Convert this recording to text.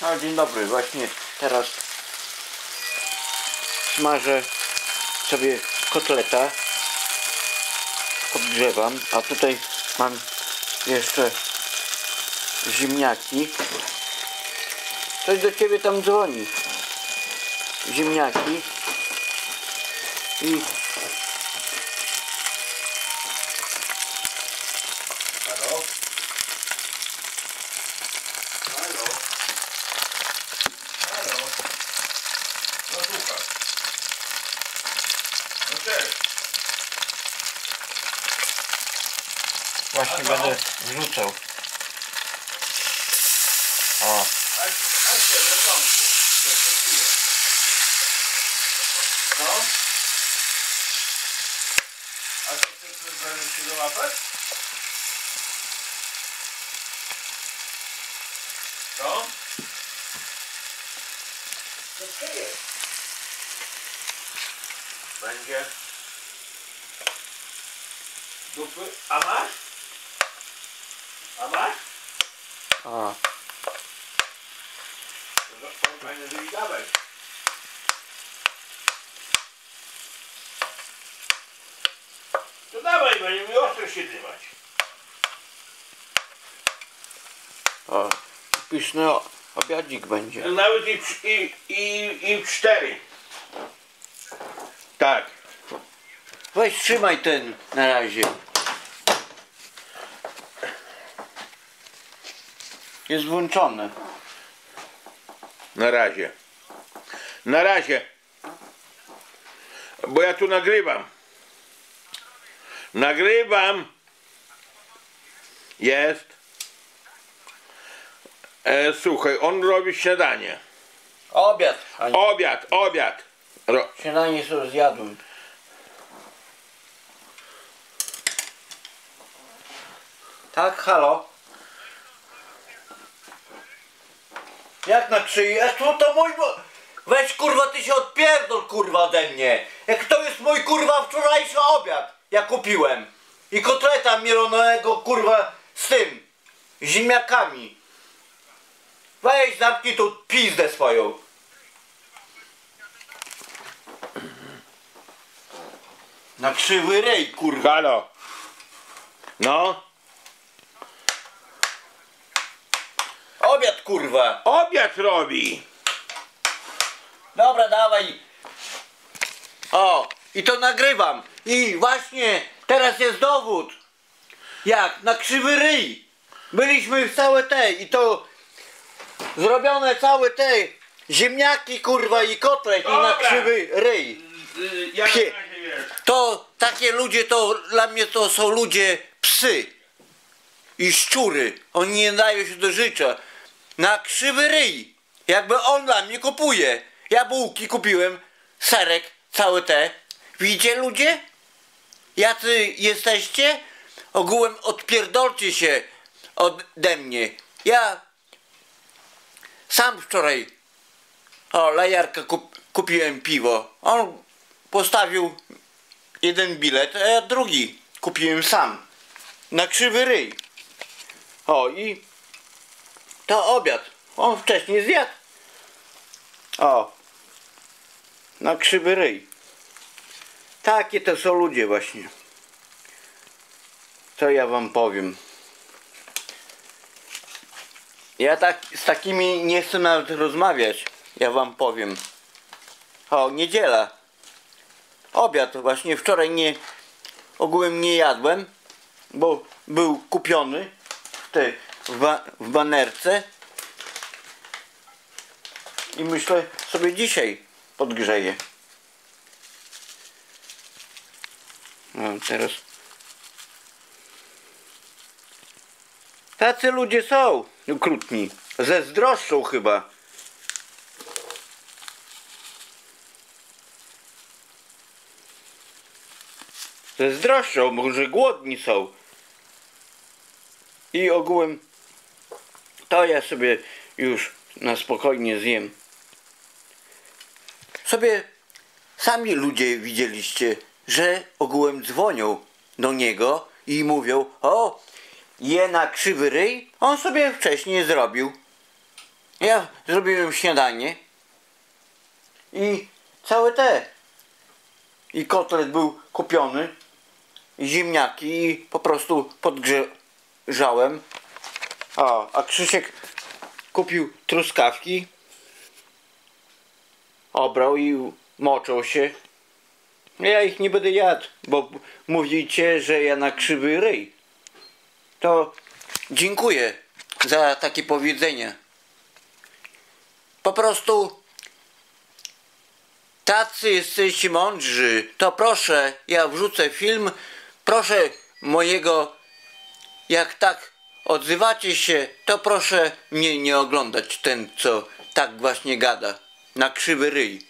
No, dzień dobry, właśnie teraz smażę sobie kotleta. Podgrzewam, a tutaj mam jeszcze ziemniaki. Coś do ciebie tam dzwoni. Ziemniaki. I Halo? Halo? Halo? Słuchaj. No cześć. właśnie A co? będę wrzucał. O, A, no? A co chcesz będziesz się dołapać? Co? Co to jest? Będzie. Dupy. A masz? A masz? a. Dawać. To dawaj, będzie mi ostro się dymać. o. Pyszny obiadzik będzie. Nawet i, i, i, i cztery. Tak. Weź trzymaj ten na razie. Jest włączony. Na razie. Na razie. Bo ja tu nagrywam. Nagrywam. Jest. E, słuchaj, on robi śniadanie. Obiad. Obiad, obiad. Ro, śniadanie sobie zjadłem. Tak, halo? Jak na czyj? A tu to mój... Weź kurwa, ty się odpierdol kurwa ode mnie. Jak to jest mój kurwa wczorajszy obiad, ja kupiłem. I kotleta mielonego kurwa z tym, ziemniakami. Weź zamknij tu pizdę swoją. Na krzywy rej kurwa. halo. No. Obiad kurwa. Obiad robi. Dobra, dawaj. O, i to nagrywam. I właśnie teraz jest dowód. Jak? Na krzywy ryj. Byliśmy w całe te i to zrobione całe te ziemniaki kurwa i kotlet i na Dobra. krzywy ryj. Ja Pie- na razie wiesz. To takie ludzie to dla mnie to są ludzie psy i szczury. Oni nie dają się do życia. Na krzywy ryj. Jakby on dla mnie kupuje. Ja bułki kupiłem, serek, całe te. Widzicie ludzie? Jacy jesteście? Ogółem odpierdolcie się ode mnie. Ja sam wczoraj o, lejarka kup, kupiłem piwo. On postawił jeden bilet, a ja drugi kupiłem sam. Na krzywy ryj. O i to obiad. On wcześniej zjadł. O. Na krzywy ryj. Takie to są ludzie właśnie. Co ja wam powiem. Ja tak z takimi nie chcę nawet rozmawiać. Ja wam powiem. O, niedziela. Obiad właśnie wczoraj nie ogółem nie jadłem, bo był kupiony w, tej, w, ba, w banerce. I myślę sobie dzisiaj podgrzeję. No teraz. Tacy ludzie są okrutni. Zezdroszczą chyba. Zezdroszczą, może głodni są. I ogółem to ja sobie już na spokojnie zjem. Sobie sami ludzie widzieliście, że ogółem dzwonią do niego i mówią, o, je na krzywy ryj, on sobie wcześniej zrobił. Ja zrobiłem śniadanie i całe te. I kotlet był kupiony, ziemniaki i po prostu podgrzałem. A, a Krzysiek kupił truskawki, obrał i moczą się. Ja ich nie będę jadł, bo mówicie, że ja na krzywy ryj. To dziękuję za takie powiedzenie. Po prostu tacy jesteście mądrzy, to proszę, ja wrzucę film, proszę mojego, jak tak odzywacie się, to proszę mnie nie oglądać, ten co tak właśnie gada, na krzywy ryj.